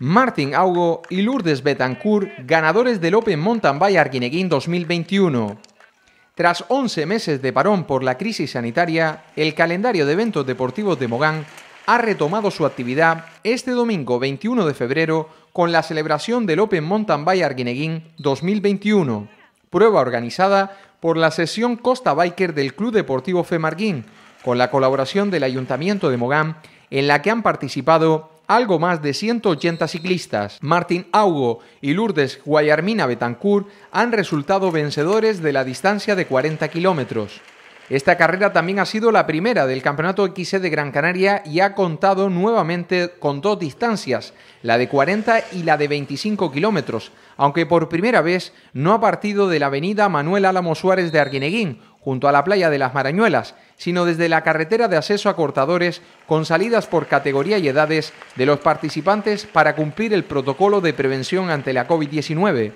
Martin Augo y Lourdes Betancourt, ganadores del Open Mountain Bike Arguineguín 2021. Tras 11 meses de parón por la crisis sanitaria, el calendario de eventos deportivos de Mogán ha retomado su actividad este domingo 21 de febrero con la celebración del Open Mountain Bike Arguineguín 2021, prueba organizada por la sesión Costa Biker del Club Deportivo Femarguín, con la colaboración del Ayuntamiento de Mogán, en la que han participado algo más de 180 ciclistas. Martín Augo y Lourdes Guayarmina Betancourt han resultado vencedores de la distancia de 40 kilómetros. Esta carrera también ha sido la primera del Campeonato XC de Gran Canaria y ha contado nuevamente con dos distancias, la de 40 y la de 25 kilómetros, aunque por primera vez no ha partido de la avenida Manuel Álamo Suárez de Arguineguín, junto a la playa de las Marañuelas, sino desde la carretera de acceso a cortadores con salidas por categoría y edades de los participantes para cumplir el protocolo de prevención ante la COVID-19.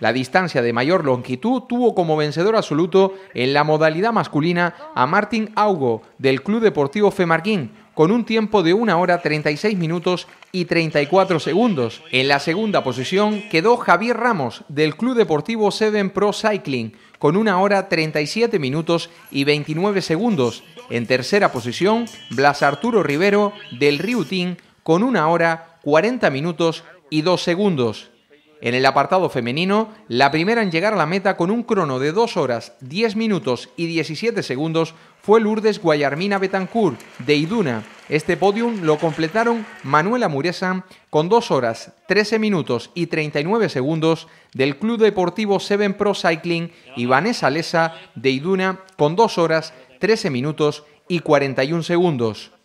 La distancia de mayor longitud tuvo como vencedor absoluto en la modalidad masculina a Martín Augo del Club Deportivo Femarquín con un tiempo de 1 hora 36 minutos y 34 segundos. En la segunda posición quedó Javier Ramos del Club Deportivo Seven Pro Cycling con 1 hora 37 minutos y 29 segundos. En tercera posición, Blas Arturo Rivero del Riutín con 1 hora 40 minutos y 2 segundos. En el apartado femenino, la primera en llegar a la meta con un crono de 2 horas 10 minutos y 17 segundos fue Lourdes Guayarmina Betancourt de Iduna. Este podium lo completaron Manuela Muresa con 2 horas 13 minutos y 39 segundos del Club Deportivo Seven Pro Cycling y Vanessa Lesa de Iduna con 2 horas 13 minutos y 41 segundos.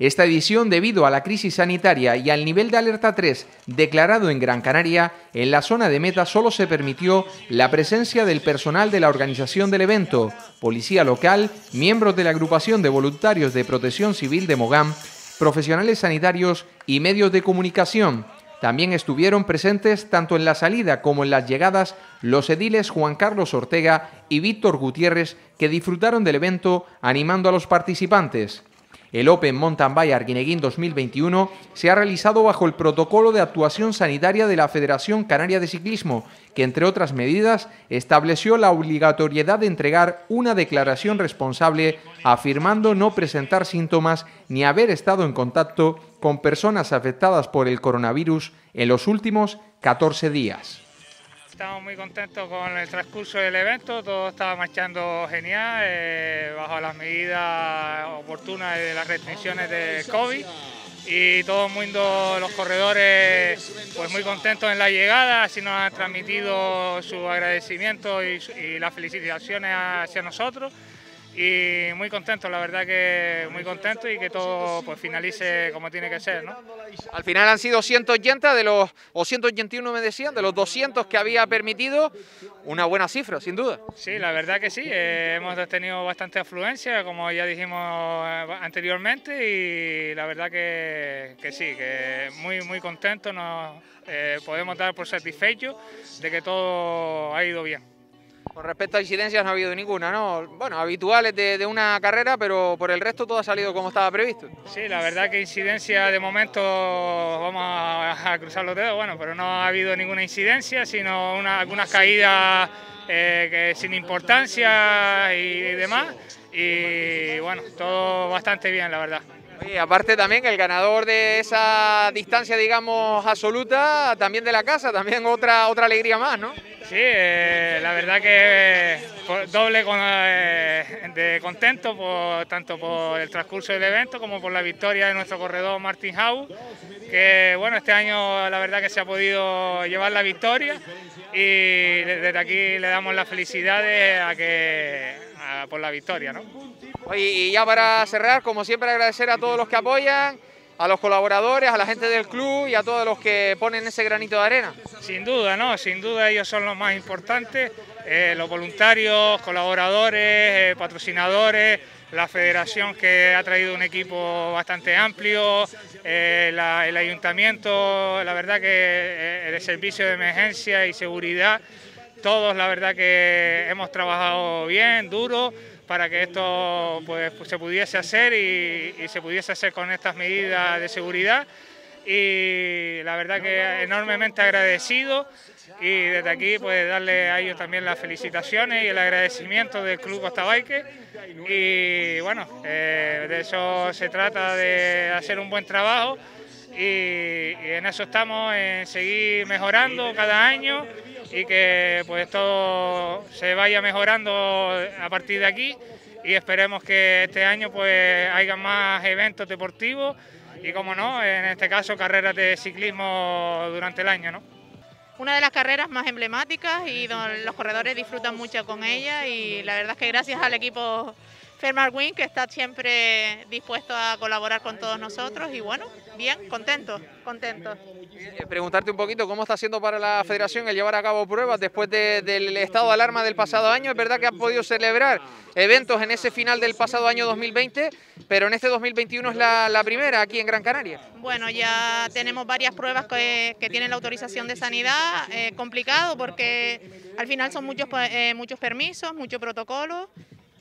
Esta edición, debido a la crisis sanitaria y al nivel de alerta 3 declarado en Gran Canaria, en la zona de meta solo se permitió la presencia del personal de la organización del evento, policía local, miembros de la agrupación de voluntarios de protección civil de Mogán, profesionales sanitarios y medios de comunicación. También estuvieron presentes tanto en la salida como en las llegadas los ediles Juan Carlos Ortega y Víctor Gutiérrez que disfrutaron del evento animando a los participantes. El Open Mountain Bike Arguineguín 2021 se ha realizado bajo el protocolo de actuación sanitaria de la Federación Canaria de Ciclismo, que entre otras medidas estableció la obligatoriedad de entregar una declaración responsable afirmando no presentar síntomas ni haber estado en contacto con personas afectadas por el coronavirus en los últimos 14 días. Estamos muy contentos con el transcurso del evento, todo estaba marchando genial, eh, bajo las medidas oportunas de las restricciones de COVID y todo el mundo, los corredores, pues muy contentos en la llegada, así nos han transmitido su agradecimiento y, y las felicitaciones hacia nosotros y muy contento, la verdad que muy contento y que todo pues finalice como tiene que ser, ¿no? Al final han sido 180 de los, o 181 me decían, de los 200 que había permitido, una buena cifra, sin duda. Sí, la verdad que sí, eh, hemos tenido bastante afluencia, como ya dijimos eh, anteriormente, y la verdad que, que sí, que muy, muy contento, nos eh, podemos dar por satisfechos de que todo ha ido bien. Con respecto a incidencias no ha habido ninguna, ¿no? Bueno, habituales de, una carrera, pero por el resto todo ha salido como estaba previsto. Sí, la verdad que incidencia de momento vamos a, cruzar los dedos, bueno, pero no ha habido ninguna incidencia, sino algunas caídas eh, sin importancia y demás. Y bueno, todo bastante bien, la verdad. Y aparte también el ganador de esa distancia, digamos, absoluta, también de la casa, también otra, otra alegría más, ¿no? Sí, eh, la verdad que doble eh, de contento por, tanto por el transcurso del evento como por la victoria de nuestro corredor Martin Hau, que bueno, este año la verdad que se ha podido llevar la victoria y desde aquí le damos las felicidades a que, por la victoria. ¿no? y ya para cerrar, como siempre agradecer a todos los que apoyan a los colaboradores, a la gente del club y a todos los que ponen ese granito de arena. Sin duda, ¿no? Sin duda ellos son los más importantes, eh, los voluntarios, colaboradores, eh, patrocinadores, la federación que ha traído un equipo bastante amplio, eh, el ayuntamiento, la verdad que el servicio de emergencia y seguridad, todos la verdad que hemos trabajado bien, duro, para que esto pues, se pudiese hacer y, se pudiese hacer con estas medidas de seguridad. y la verdad que enormemente agradecido y desde aquí pues darle a ellos también las felicitaciones y el agradecimiento del Club Costa Bike y bueno, eh, de eso se trata de hacer un buen trabajo y, en eso estamos, en seguir mejorando cada año y que pues todo se vaya mejorando a partir de aquí y esperemos que este año pues haya más eventos deportivos y como no, en este caso carreras de ciclismo durante el año, ¿no? Una de las carreras más emblemáticas y donde los corredores disfrutan mucho con ella y la verdad es que gracias al equipo Fermar Wing que está siempre dispuesto a colaborar con todos nosotros y bueno, bien, contento, contento. Eh, preguntarte un poquito cómo está siendo para la federación el llevar a cabo pruebas después del estado de alarma del pasado año. Es verdad que han podido celebrar eventos en ese final del pasado año 2020, pero en este 2021 es la, primera aquí en Gran Canaria. Bueno, ya tenemos varias pruebas que, tienen la autorización de sanidad, eh, complicado porque al final son muchos, eh, muchos permisos, muchos protocolos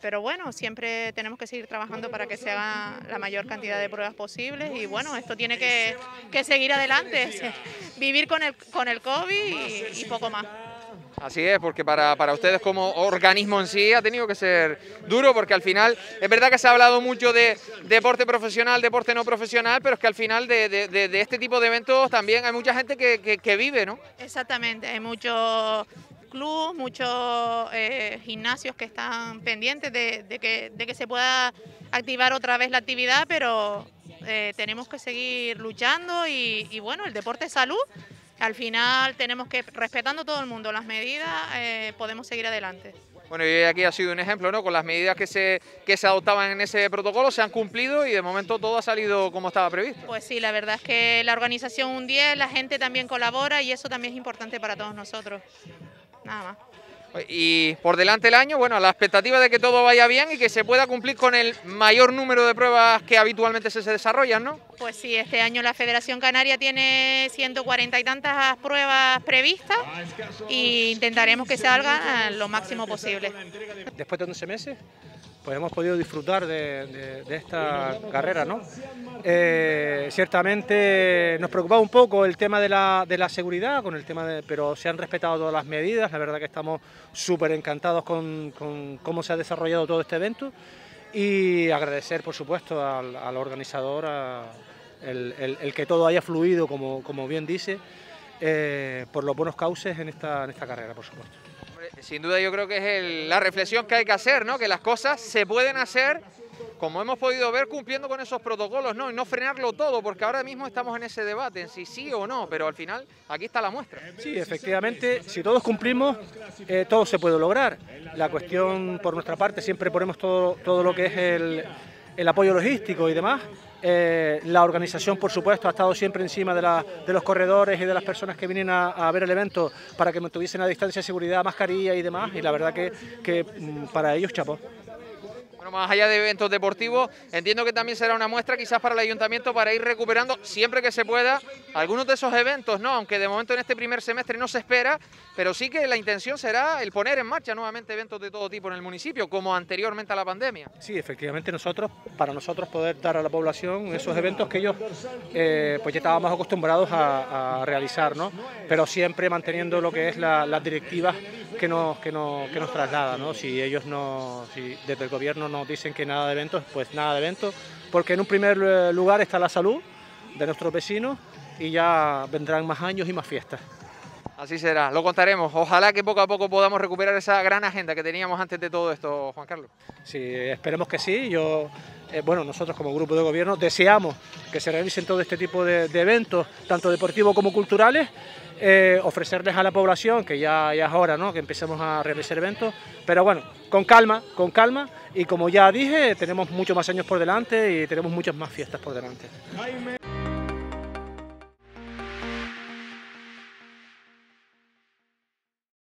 pero bueno, siempre tenemos que seguir trabajando para que se haga la mayor cantidad de pruebas posibles y bueno, esto tiene que, seguir adelante, vivir con el, con el COVID y, poco más. Así es, porque para, ustedes como organismo en sí ha tenido que ser duro, porque al final es verdad que se ha hablado mucho de deporte profesional, deporte no profesional, pero es que al final de, este tipo de eventos también hay mucha gente que, que vive, ¿no? Exactamente, hay muchos clubes, muchos eh, gimnasios que están pendientes de, que, de, que, se pueda activar otra vez la actividad, pero eh, tenemos que seguir luchando y, bueno, el deporte es salud. Al final tenemos que, respetando todo el mundo las medidas, eh, podemos seguir adelante. Bueno, y aquí ha sido un ejemplo, ¿no? Con las medidas que se, que se adoptaban en ese protocolo se han cumplido y de momento todo ha salido como estaba previsto. Pues sí, la verdad es que la organización un día, la gente también colabora y eso también es importante para todos nosotros nada más. Y por delante el año, bueno, la expectativa de que todo vaya bien y que se pueda cumplir con el mayor número de pruebas que habitualmente se, desarrollan, ¿no? Pues sí, este año la Federación Canaria tiene 140 y tantas pruebas previstas e intentaremos que salgan lo máximo posible. Después de 11 meses, pues hemos podido disfrutar de, esta carrera, ¿no? Eh, ciertamente nos preocupaba un poco el tema de la, seguridad, con el tema de, pero se han respetado todas las medidas, la verdad que estamos súper encantados con, cómo se ha desarrollado todo este evento y agradecer por supuesto al, organizador el, que todo haya fluido como, bien dice, eh, por los buenos cauces en esta carrera, por supuesto. Sin duda yo creo que es la reflexión que hay que hacer, ¿no? que las cosas se pueden hacer como hemos podido ver, cumpliendo con esos protocolos, ¿no? Y no frenarlo todo, porque ahora mismo estamos en ese debate, en si sí o no, pero al final aquí está la muestra. Sí, efectivamente, si todos cumplimos, eh, todo se puede lograr. La cuestión, por nuestra parte, siempre ponemos todo, todo lo que es el, apoyo logístico y demás. Eh, la organización, por supuesto, ha estado siempre encima de, los corredores y de las personas que vienen a, ver el evento para que mantuviesen a distancia de seguridad, mascarilla y demás. Y la verdad que, que mm, para ellos, chapó más allá de eventos deportivos, entiendo que también será una muestra quizás para el ayuntamiento para ir recuperando siempre que se pueda algunos de esos eventos, ¿no? Aunque de momento en este primer semestre no se espera, pero sí que la intención será el poner en marcha nuevamente eventos de todo tipo en el municipio, como anteriormente a la pandemia. Sí, efectivamente nosotros, para nosotros poder dar a la población esos eventos que ellos eh, pues ya estábamos acostumbrados a, realizar, ¿no? Pero siempre manteniendo lo que es las directivas que nos, que nos, que nos trasladan, ¿no? Si ellos no, si desde el gobierno nos dicen que nada de eventos, pues nada de eventos, porque en un primer lugar está la salud de nuestros vecinos y ya vendrán más años y más fiestas. Así será, lo contaremos. Ojalá que poco a poco podamos recuperar esa gran agenda que teníamos antes de todo esto, Juan Carlos. Sí, esperemos que sí. Yo, eh, bueno, nosotros como grupo de gobierno deseamos que se realicen todo este tipo de, eventos, tanto deportivos como culturales, eh, ofrecerles a la población, que ya, ya es hora ¿no? que empecemos a realizar eventos, pero bueno, con calma, con calma, y como ya dije, tenemos muchos más años por delante y tenemos muchas más fiestas por delante.